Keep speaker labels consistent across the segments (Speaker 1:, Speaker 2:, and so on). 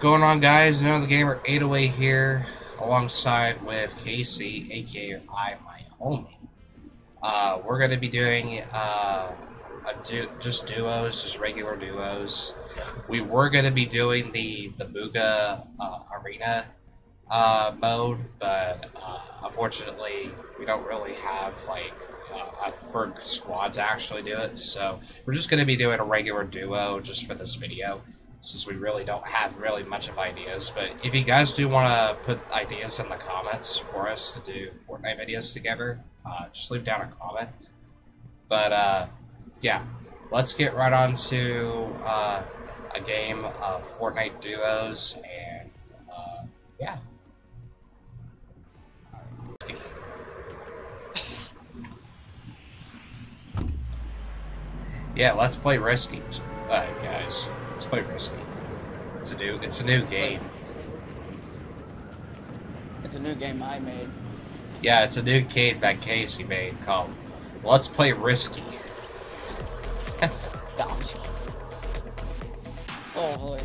Speaker 1: going on, guys? Noah the gamer 808 here, alongside with Casey, aka I, my homie. Uh, we're going to be doing uh, du- just duos, just regular duos. We were going to be doing the the Bugha uh, Arena uh, mode, but uh, unfortunately, we don't really have like uh, for squads to actually do it. So we're just going to be doing a regular duo just for this video since we really don't have really much of ideas. But if you guys do want to put ideas in the comments for us to do Fortnite videos together, uh, just leave down a comment. But uh, yeah, let's get right on to uh, a game of Fortnite duos, and uh, yeah. Yeah, let's play Risky, uh, guys. Let's play Risky. It's a new, it's a new game.
Speaker 2: It's a new game I made.
Speaker 1: Yeah, it's a new game that Casey made called Let's Play Risky.
Speaker 2: Gosh. Oh, boy.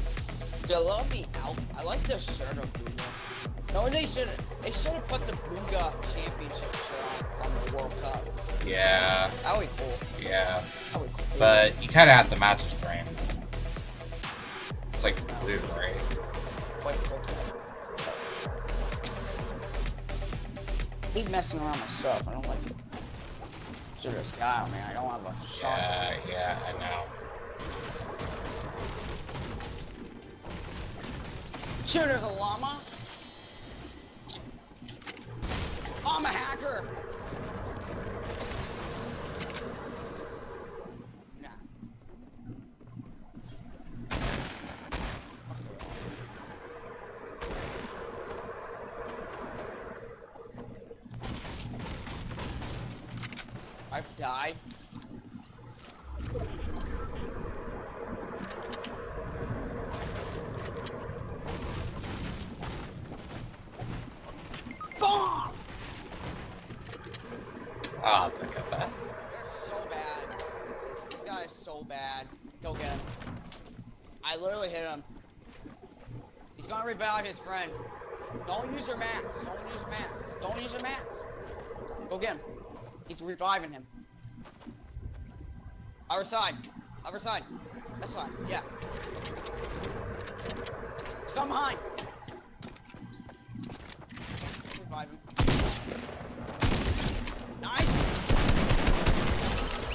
Speaker 2: I love the out. I like the shirt of Bugha. No, they should they should have put the Bugha Championship shirt on from the World Cup.
Speaker 1: Yeah,
Speaker 2: That would be cool.
Speaker 1: yeah.
Speaker 2: That would be cool.
Speaker 1: But you kind of have to match his brand. Like blue, right?
Speaker 2: Wait, okay. Keep messing around with stuff. I don't like it. Shoot this guy me. I don't have a shot.
Speaker 1: Yeah, yeah, I know.
Speaker 2: Shoot there's a llama. I'm a hacker. Nah. Died. Bomb!
Speaker 1: Ah, think of that.
Speaker 2: They're so bad. This guy is so bad. Go get him. I literally hit him. He's gonna revive his friend. Don't use your mats. Don't use mats. Don't use your mats. Go get him. He's reviving him. Other side. Other side. This side. Yeah. Come behind. Revive him. Nice.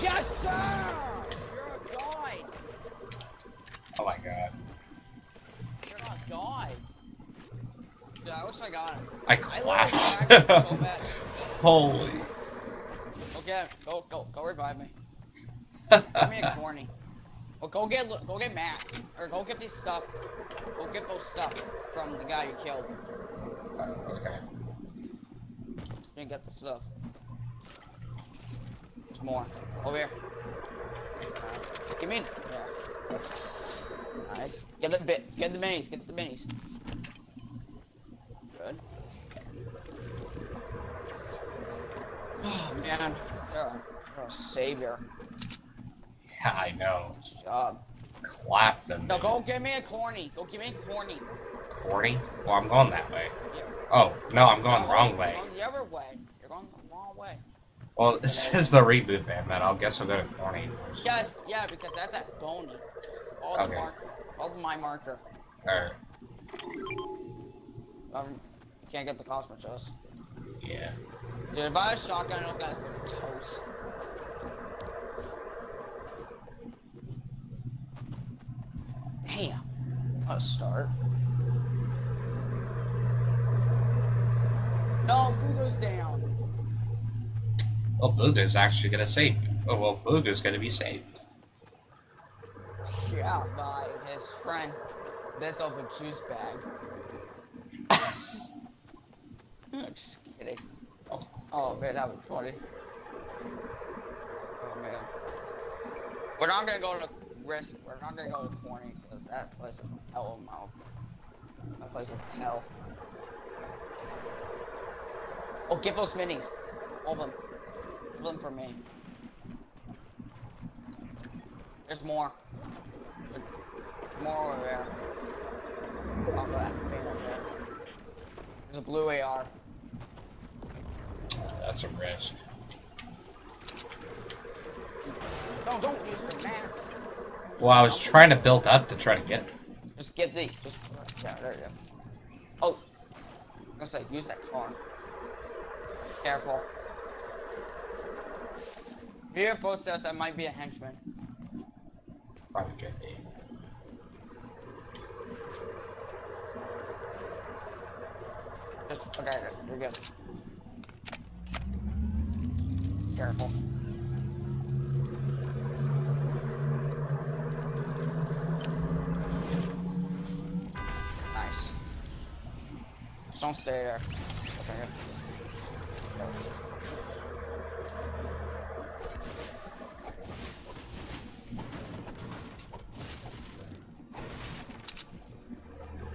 Speaker 2: Yes, sir! You're a god!
Speaker 1: Oh my god.
Speaker 2: You're a god! Dude, I wish I got him.
Speaker 1: I
Speaker 2: I
Speaker 1: clapped.
Speaker 2: him so bad.
Speaker 1: Holy.
Speaker 2: Okay, go, go, go revive me. Give me a corny. Well, go get, go get Matt. Or go get this stuff. Go get those stuff from the guy you killed.
Speaker 1: okay.
Speaker 2: You get the stuff. There's more. Over here. Uh, give me. Yeah. Nice. Get the bit. Get the minis. Get the minis. Good. Oh man, you're a, you're a savior.
Speaker 1: Yeah, I know.
Speaker 2: Good job.
Speaker 1: Clap them.
Speaker 2: No, go give me a corny. Go give me a corny.
Speaker 1: Corny? Well, I'm going that way.
Speaker 2: Yeah.
Speaker 1: Oh, no, I'm going the
Speaker 2: No,
Speaker 1: wrong
Speaker 2: You're
Speaker 1: way.
Speaker 2: going the other way. You're going the wrong way.
Speaker 1: Well, this is the reboot, man, man. I'll guess I'll go to corny.
Speaker 2: Yes, yeah, because that's that bony. All the
Speaker 1: Okay.
Speaker 2: mark, all my marker.
Speaker 1: Or,
Speaker 2: Um, can't get the Cosmos.
Speaker 1: yeah.
Speaker 2: Dude, if I had a shotgun, guys would be toast. Damn. What a start. No, Bugha's down.
Speaker 1: Well, Bugha's actually gonna save you. Oh, well, Bugha's gonna be saved.
Speaker 2: Yeah, by his friend. This open juice bag. Just kidding.
Speaker 1: Oh,
Speaker 2: Oh man, that was funny. Oh man. We're not gonna go to risk. We're not gonna go to corny that place is hell of mouth. That place is hell. Oh, get those minis. All of them. All them for me. There's more. There's more over there. Oh, that thing up there. There's a blue AR.
Speaker 1: That's a risk.
Speaker 2: No, don't use the max.
Speaker 1: Well, I was trying to build up to try to get.
Speaker 2: Just get the. Just yeah, there you go. Oh, I was gonna say use that car. Careful. Hear footsteps, that might be a henchman.
Speaker 1: Probably could be.
Speaker 2: Just okay. You're good. Careful. Don't stay there. Okay.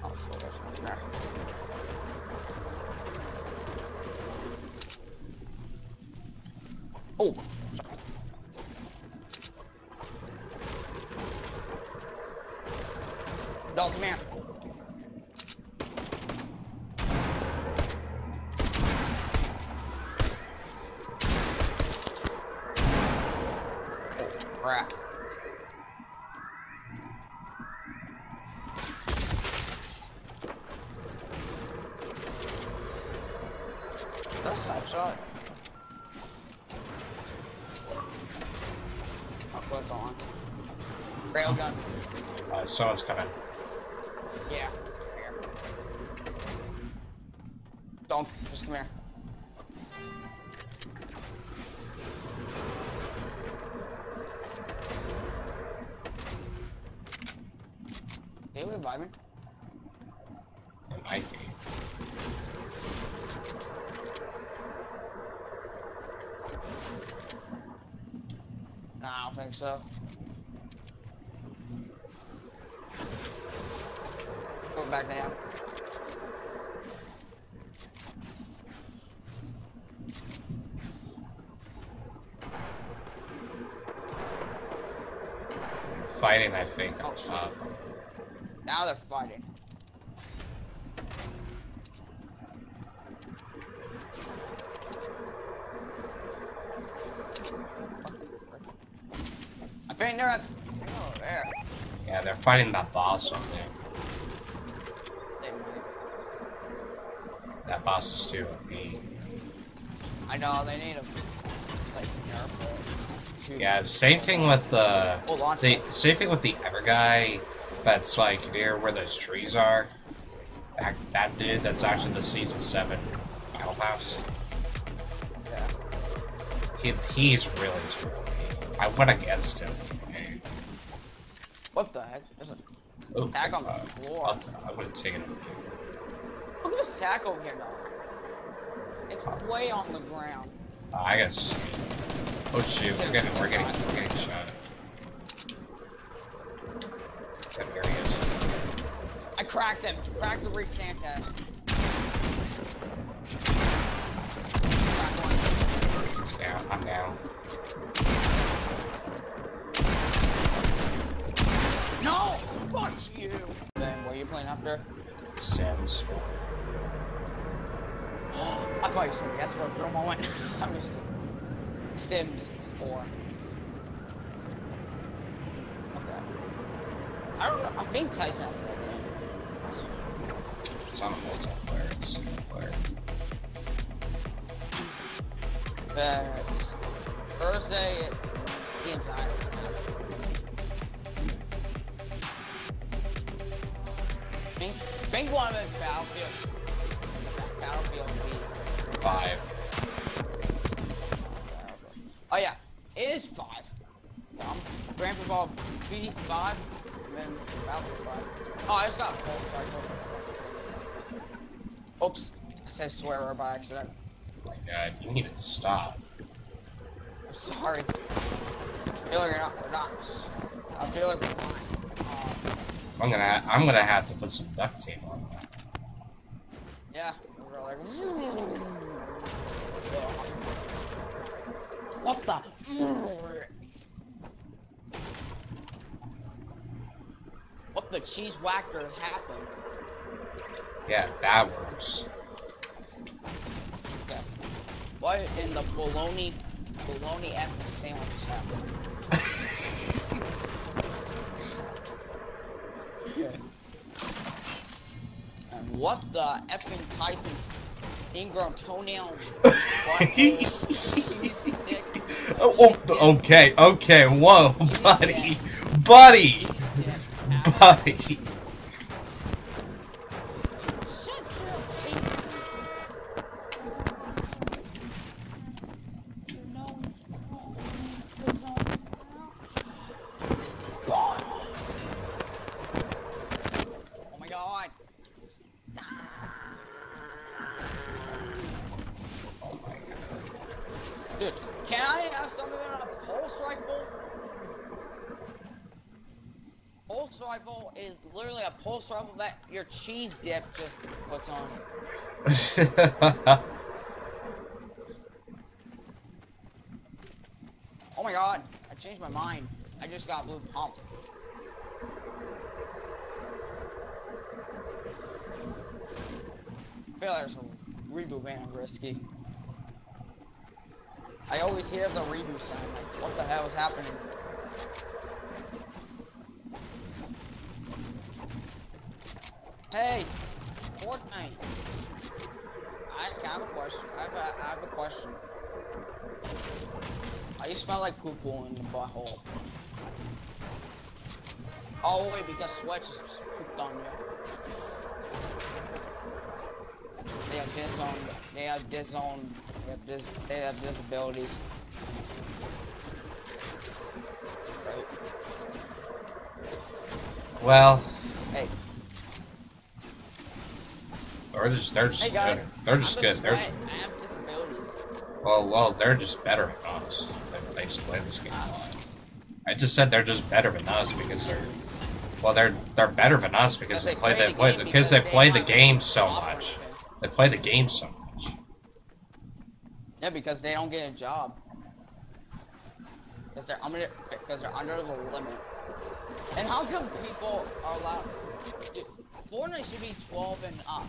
Speaker 2: Oh, shit, there's one there. Oh. sorry. Dog, come here. Oh, crap. That's not shot. Oh, what's on? Railgun.
Speaker 1: Uh, someone's coming.
Speaker 2: Yeah. Here. Don't. Just come here. They revive me?
Speaker 1: It might be.
Speaker 2: Nah, I don't think so. Go back down.
Speaker 1: Fighting, I think.
Speaker 2: Oh, shit.
Speaker 1: Uh,
Speaker 2: now they're fighting. I think they're at. Oh, there.
Speaker 1: Yeah, they're fighting that boss up there.
Speaker 2: They might.
Speaker 1: That boss is too.
Speaker 2: I know they need a like nerf
Speaker 1: Yeah, same thing with the the same thing with the other guy that's like near where those trees are. That, that dude that's actually the season seven battle pass.
Speaker 2: Yeah.
Speaker 1: He, he's really OP. I went against him.
Speaker 2: What the heck? There's a
Speaker 1: Oh,
Speaker 2: Tag on the
Speaker 1: uh,
Speaker 2: floor.
Speaker 1: I'll t- I would have taken him.
Speaker 2: Look at this sack over here, though. It's way on the ground.
Speaker 1: Uh, I got. Oh shoot! We're getting, we're getting, we're getting shot. Except here he is.
Speaker 2: I cracked him. Cracked the Rick
Speaker 1: Sanchez. Yeah, I'm down.
Speaker 2: No! Fuck you! Then, what are you playing after?
Speaker 1: Sims
Speaker 2: 4 quite something. That's what promo went. I'm just Sims 4. Okay. I don't know. I think Tyson has that game.
Speaker 1: It's on a multiplayer. It's single player.
Speaker 2: But Thursday, it game's tired. Bing, Bing wanted Battlefield. Battlefield
Speaker 1: Five.
Speaker 2: Oh yeah, it is five. Um, Grand Auto V five, and then Battlefield five. Oh, I just got full cycle. Oops, I said swear word by accident.
Speaker 1: My God, you need to stop.
Speaker 2: I'm sorry. I feel like you're not. I feel like we're fine. Um,
Speaker 1: I'm gonna I'm gonna have to put some duct tape on that.
Speaker 2: yeah, we're like. What the? What the cheese whacker happened?
Speaker 1: Yeah, that works.
Speaker 2: Okay. What in the bologna, bologna effing sandwich is happening? and what the effing Tyson's ingrown toenail?
Speaker 1: Oh, oh, okay, okay, whoa, buddy, buddy, buddy.
Speaker 2: Is literally a pulse rifle that your cheese dip just puts on. Oh my god, I changed my mind. I just got blue pumped. I feel like there's a reboot van risky. I always hear the reboot sound. Like, what the hell is happening? Hey, Fortnite. I have a question. I have a, I have a question. I smell like poo poo in the butthole. Oh wait, because Sweat just pooped on you. They have on. They have on. They have this. They have disabilities.
Speaker 1: Well,
Speaker 2: Hey,
Speaker 1: or just they're just
Speaker 2: hey guys.
Speaker 1: good. They're just good. They're
Speaker 2: have disabilities.
Speaker 1: well, well, they're just better than us. They, they just play this game a lot. I just said they're just better than us because they're well, they're they're better than us because they play the play
Speaker 2: game
Speaker 1: because they play the game so much. They play the game so much.
Speaker 2: Yeah, because they don't get a job. Because they're under, because they're under the limit. And how come people are allowed? Dude, Fortnite should be 12 and up.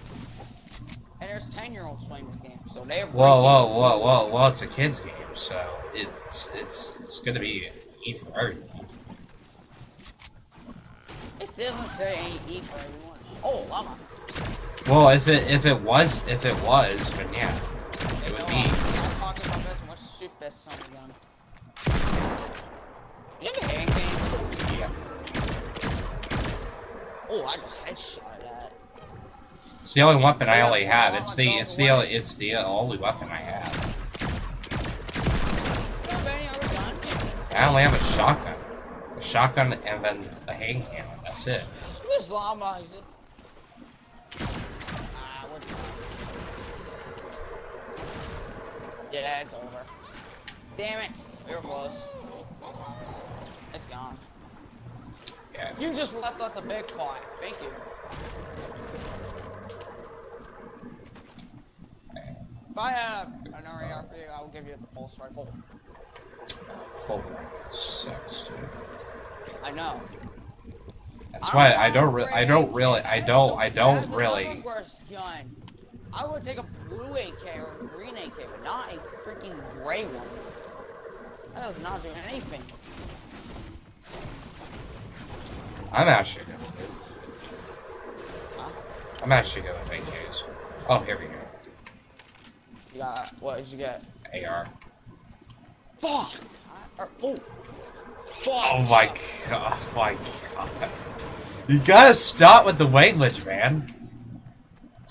Speaker 2: And there's 10 year olds playing this game, so they're.
Speaker 1: Whoa, whoa, whoa, whoa, well, it's a kids game, so it's it's it's gonna be E for everyone.
Speaker 2: It doesn't say E for everyone. Oh, llama.
Speaker 1: Well, if it if it was if it was, then yeah, it would be.
Speaker 2: I'm talking about this. Let's shoot this son of a gun. You have a hand game?
Speaker 1: Yeah.
Speaker 2: Oh, I just headshot.
Speaker 1: It's the only weapon I only have. It's the it's the only it's the only weapon I have.
Speaker 2: You have any other gun?
Speaker 1: I only have a shotgun, a shotgun, and then a cannon. That's it.
Speaker 2: This llama is just. Ah, what? Yeah, it's over. Damn it! We were close. It's gone.
Speaker 1: Yeah.
Speaker 2: You just left us a big pot. Thank you. If I have an RAR for you, I will give you the pulse rifle.
Speaker 1: Holy sucks, dude.
Speaker 2: I know.
Speaker 1: That's why I don't re- I don't really I don't I don't really.
Speaker 2: another worse gun. I would take a blue AK or a green AK, but not a freaking gray one. That does not do anything.
Speaker 1: I'm actually good. with it.
Speaker 2: Huh?
Speaker 1: I'm actually good with AKs. Oh, here we go.
Speaker 2: You got what did you get?
Speaker 1: AR.
Speaker 2: Fuck! Or, oh! Fuck!
Speaker 1: Oh my god! Oh my god! You gotta stop with the language, man.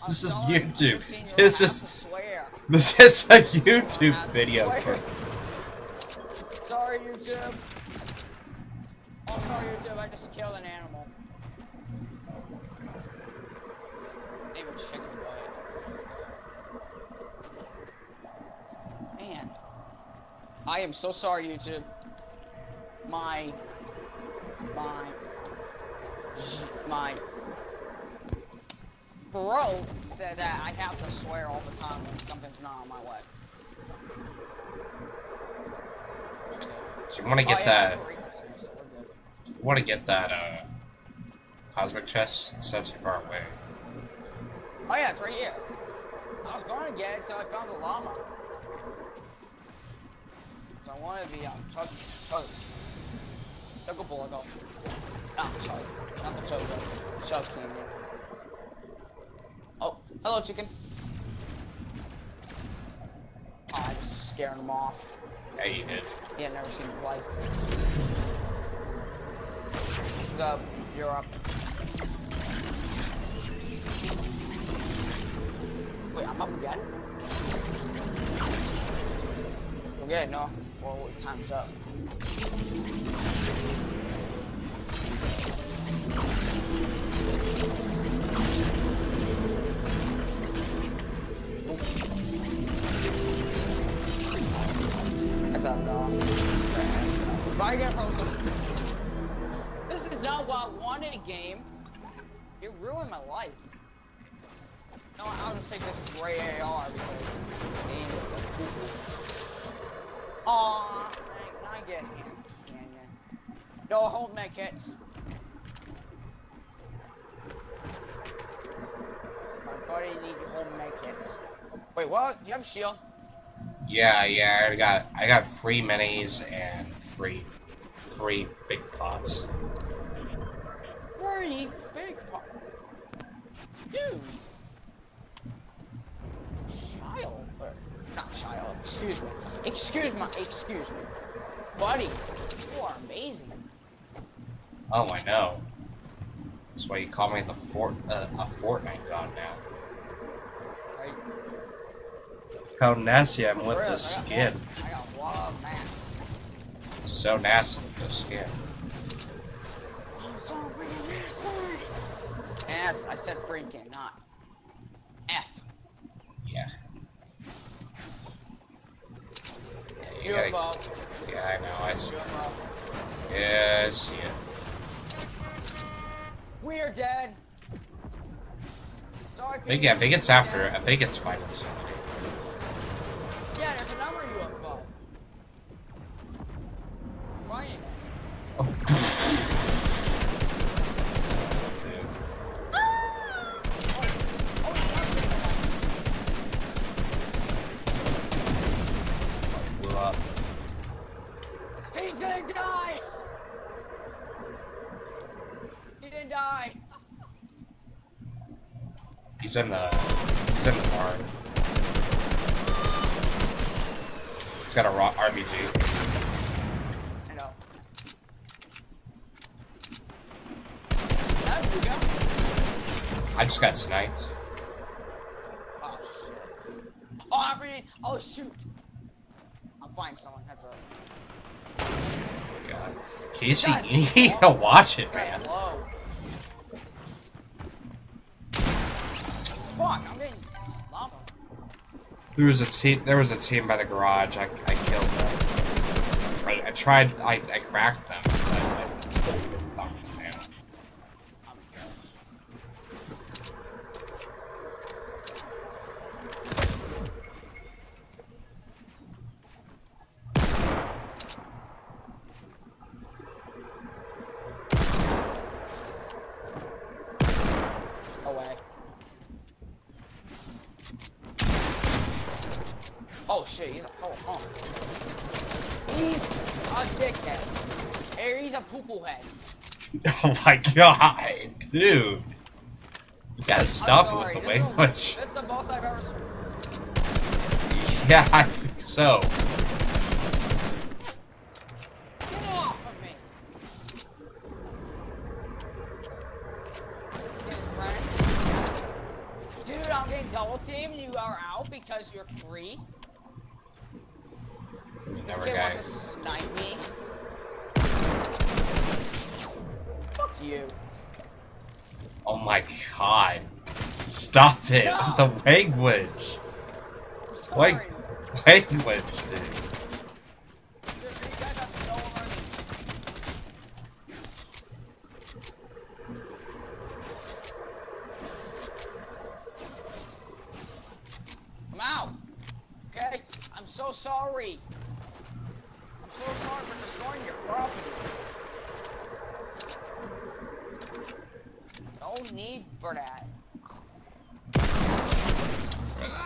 Speaker 2: I'm
Speaker 1: This is YouTube. This is this is a YouTube video.
Speaker 2: Sorry, YouTube. Oh, sorry, YouTube. I just killed an animal. Name a chicken boy. Man, I am so sorry, YouTube. My, my, my bro said that I have to swear all the time when something's not on my way.
Speaker 1: So you want to
Speaker 2: Oh,
Speaker 1: get
Speaker 2: yeah,
Speaker 1: that?
Speaker 2: so.
Speaker 1: You want to get that uh, cosmic chest? It's not too far away.
Speaker 2: Oh yeah, it's right here. I was going to get it until I found the llama. I wanted the um, chug, chug, chugabulago. Not chug, not the chug, chug canyon. Oh, hello chicken. Oh, I just scaring him off.
Speaker 1: Yeah, you did.
Speaker 2: Yeah, never seen his life. What's up? You're up. Wait, I'm up again? Okay, no. Well, time's up. A no. If I get. This is not what I wanted, game. You ruined my life. No, I'll just take this gray AR because poo-poo. Aw, I, I get him. Canyon. No, hold med kits. My buddy need your whole med kits. Wait, what? Do you have a shield?
Speaker 1: Yeah, yeah, I got I got free minis and free free big pots.
Speaker 2: Pretty big part. Dude. Child. Or, not child. Excuse me. Excuse my. Excuse me. Buddy, you are amazing.
Speaker 1: Oh, I know. That's why you call me the fort uh, a Fortnite god now.
Speaker 2: Right?
Speaker 1: How nasty I'm with
Speaker 2: For real,
Speaker 1: the
Speaker 2: I got-
Speaker 1: skin.
Speaker 2: I got a lot of mats.
Speaker 1: So nasty with the skin.
Speaker 2: I'm so freaking nasty. Yes, I said freaking, not F.
Speaker 1: Yeah. Yeah, you gotta-
Speaker 2: UFO.
Speaker 1: yeah, I know. I see.
Speaker 2: UFO.
Speaker 1: Yeah, I see it.
Speaker 2: We are dead. Sorry.
Speaker 1: I think, yeah, I think it's after. I think it's fighting soon.
Speaker 2: He's
Speaker 1: in the. He's in the barn. He's got a raw RPG.
Speaker 2: I know. That we go.
Speaker 1: I just got sniped.
Speaker 2: Oh shit. Oh, I mean, oh shoot. I'm finding someone. That's a.
Speaker 1: Oh my god. Casey, you need to watch it, man.
Speaker 2: low.
Speaker 1: There was a team. There was a team by the garage. I, I killed them. I, I tried. I, I cracked them. But I, oh, man.
Speaker 2: I'm Away. Oh shit, he's a oh, oh. He's a dickhead. Or he's a poo-poo head.
Speaker 1: Oh my god, dude! You gotta stop it
Speaker 2: sorry,
Speaker 1: with the
Speaker 2: this is
Speaker 1: language.
Speaker 2: That's the most I've ever seen.
Speaker 1: Yeah, I think so.
Speaker 2: Get off of me! Dude, I'm getting double teamed. You are out because you're free.
Speaker 1: You
Speaker 2: This
Speaker 1: never
Speaker 2: kid
Speaker 1: guy.
Speaker 2: wants to snipe me. You.
Speaker 1: Oh my god. Stop it.
Speaker 2: No.
Speaker 1: The language. Like- Language, dude.
Speaker 2: need for that.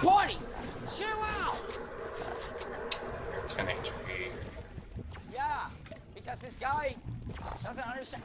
Speaker 2: 20! Chill out!
Speaker 1: 10 HP.
Speaker 2: Yeah, because this guy doesn't understand.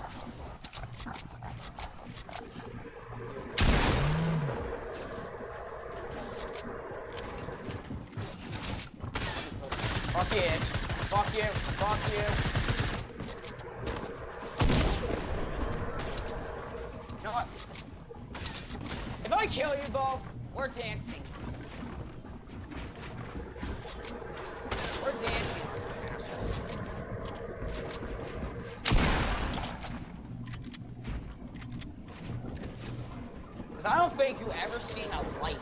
Speaker 2: Cause I don't think you ever seen a light.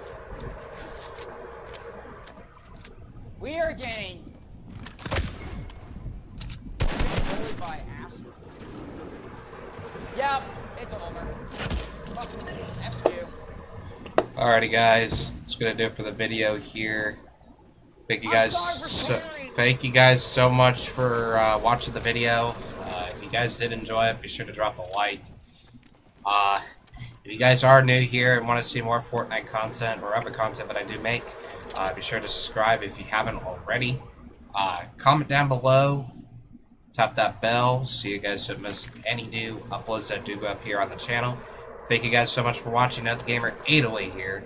Speaker 2: We are getting bullied by. Yep, it's over. Fuck F you.
Speaker 1: Alrighty, guys, that's gonna do it for the video here. Thank you guys. So, thank you guys so much for uh, watching the video. Uh, if you guys did enjoy it, be sure to drop a like. If you guys are new here and want to see more Fortnite content or other content that I do make, uh, be sure to subscribe if you haven't already. Uh, comment down below. Tap that bell so you guys don't miss any new uploads that do go up here on the channel. Thank you guys so much for watching. Noah the Gamer 808 here.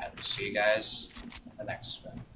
Speaker 1: I will see you guys in the next one.